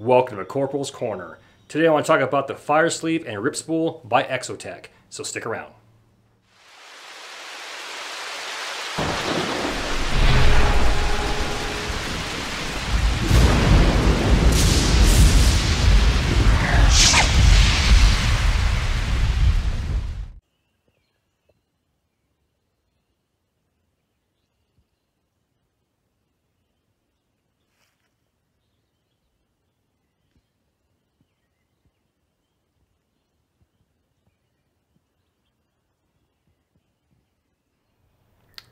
Welcome to Corporal's Corner. Today I want to talk about the fire sleeve and rip spool by Exotac, so stick around.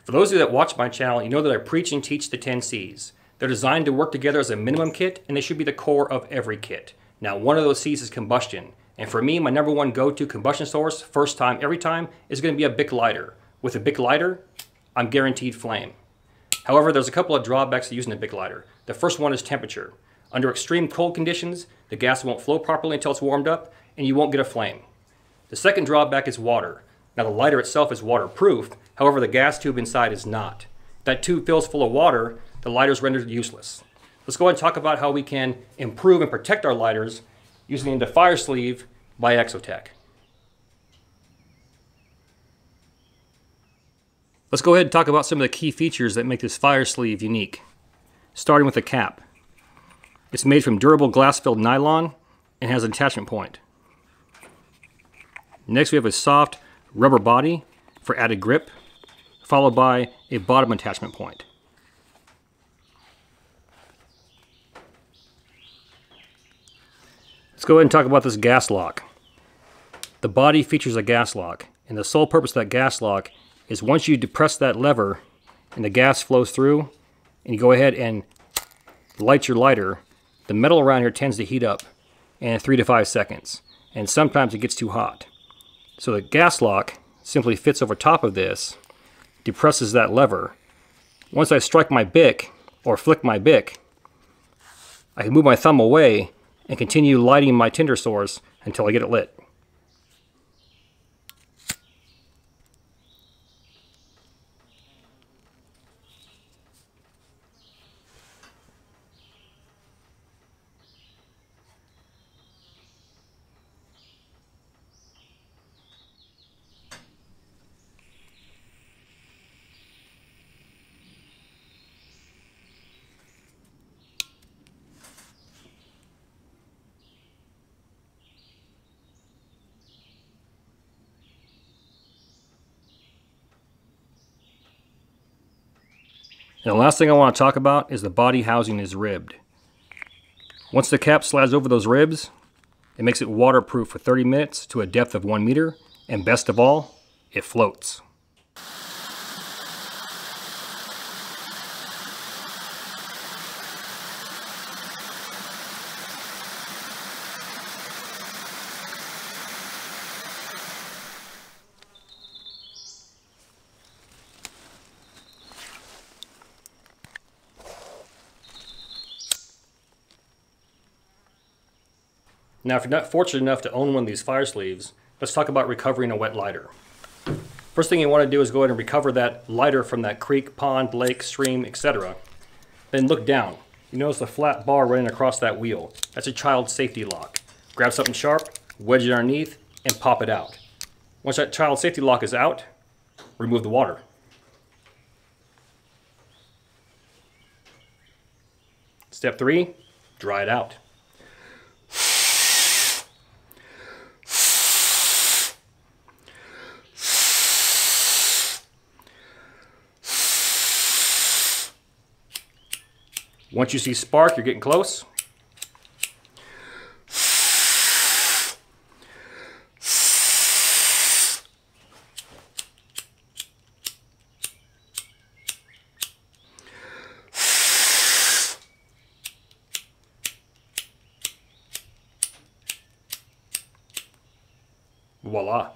For those of you that watch my channel, you know that I preach and teach the 10 C's. They're designed to work together as a minimum kit, and they should be the core of every kit. Now, one of those C's is combustion. And for me, my number one go-to combustion source, first time, every time, is going to be a Bic lighter. With a Bic lighter, I'm guaranteed flame. However, there's a couple of drawbacks to using a Bic lighter. The first one is temperature. Under extreme cold conditions, the gas won't flow properly until it's warmed up, and you won't get a flame. The second drawback is water. Now the lighter itself is waterproof, however the gas tube inside is not. That tube fills full of water, the lighter is rendered useless. Let's go ahead and talk about how we can improve and protect our lighters using the fire sleeve by Exotac. Let's go ahead and talk about some of the key features that make this fire sleeve unique. Starting with the cap. It's made from durable glass-filled nylon and has an attachment point. Next we have a soft rubber body for added grip, followed by a bottom attachment point. Let's go ahead and talk about this gas lock. The body features a gas lock, and the sole purpose of that gas lock is once you depress that lever and the gas flows through, and you go ahead and light your lighter, the metal around here tends to heat up in three to five seconds, and sometimes it gets too hot. So the gas lock simply fits over top of this, depresses that lever. Once I strike my bic or flick my bic, I can move my thumb away and continue lighting my tinder source until I get it lit. And the last thing I want to talk about is the body housing is ribbed. Once the cap slides over those ribs, it makes it waterproof for 30 minutes to a depth of 1 meter, and best of all, it floats. Now, if you're not fortunate enough to own one of these fire sleeves, let's talk about recovering a wet lighter. First thing you want to do is go ahead and recover that lighter from that creek, pond, lake, stream, etc. Then look down. You notice the flat bar running across that wheel. That's a child safety lock. Grab something sharp, wedge it underneath, and pop it out. Once that child safety lock is out, remove the water. Step three, dry it out. Once you see spark, you're getting close. Voila.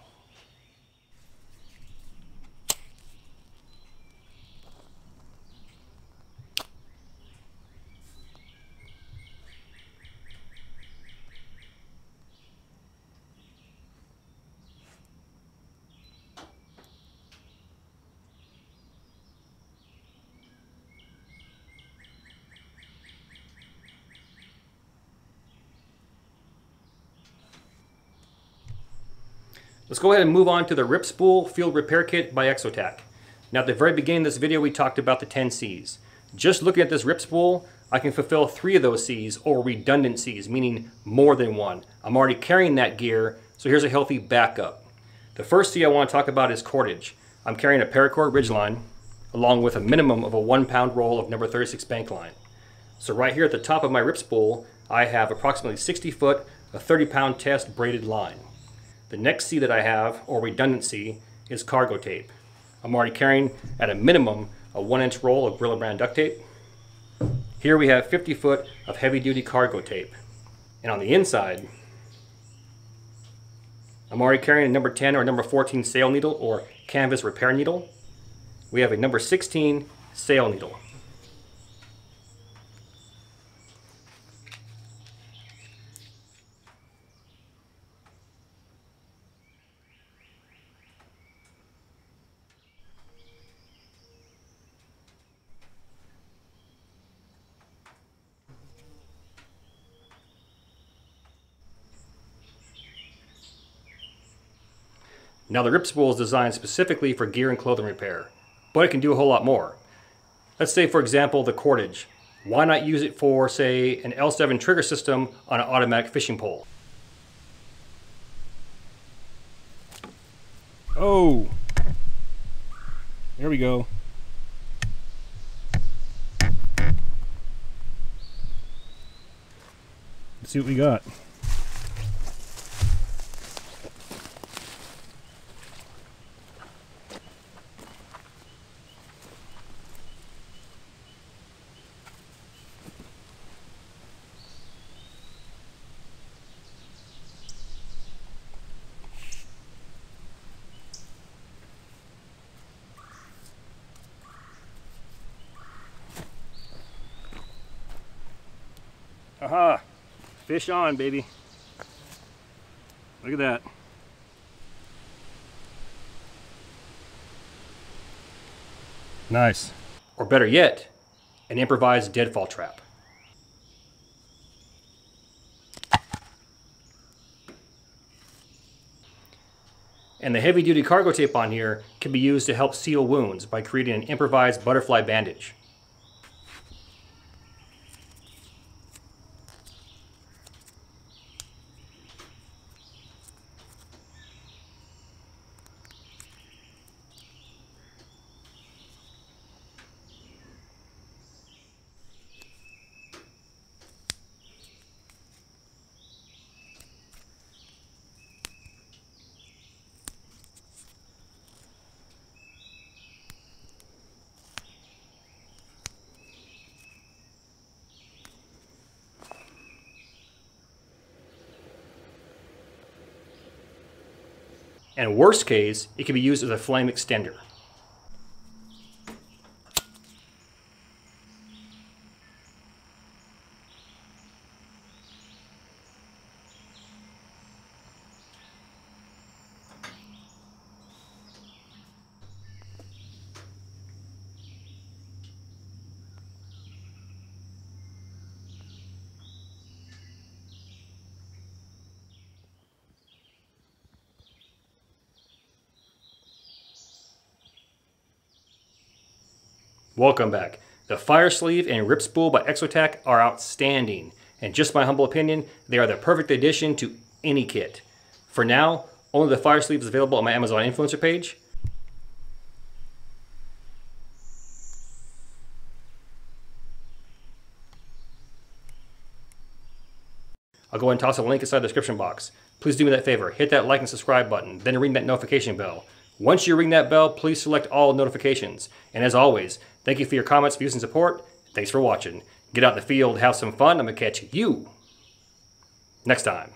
Let's go ahead and move on to the Rip Spool Field Repair Kit by Exotac. Now at the very beginning of this video we talked about the 10 C's. Just looking at this rip spool, I can fulfill three of those C's or redundant C's, meaning more than one. I'm already carrying that gear, so here's a healthy backup. The first C I want to talk about is cordage. I'm carrying a paracord ridgeline along with a minimum of a one pound roll of number 36 bank line. So right here at the top of my rip spool, I have approximately 60 foot, a 30 pound test braided line. The next C that I have, or redundancy, is cargo tape. I'm already carrying at a minimum a one inch roll of Gorilla brand duct tape. Here we have 50 foot of heavy duty cargo tape. And on the inside, I'm already carrying a number 10 or number 14 sail needle or canvas repair needle. We have a number 16 sail needle. Now the rip spool is designed specifically for gear and clothing repair, but it can do a whole lot more. Let's say for example the cordage. Why not use it for say an L7 trigger system on an automatic fishing pole? Oh! There we go. Let's see what we got. Aha! Fish on, baby. Look at that. Nice. Or better yet, an improvised deadfall trap. And the heavy duty cargo tape on here can be used to help seal wounds by creating an improvised butterfly bandage. And worst case, it can be used as a flame extender. Welcome back. The Fire Sleeve and Rip Spool by Exotac are outstanding. And just my humble opinion, they are the perfect addition to any kit. For now, only the Fire Sleeve is available on my Amazon influencer page. I'll go and toss a link inside the description box. Please do me that favor, hit that like and subscribe button, then ring that notification bell. Once you ring that bell, please select all notifications. And as always, Thank you for your comments, views, and support. Thanks for watching. Get out in the field, have some fun. I'm going to catch you next time.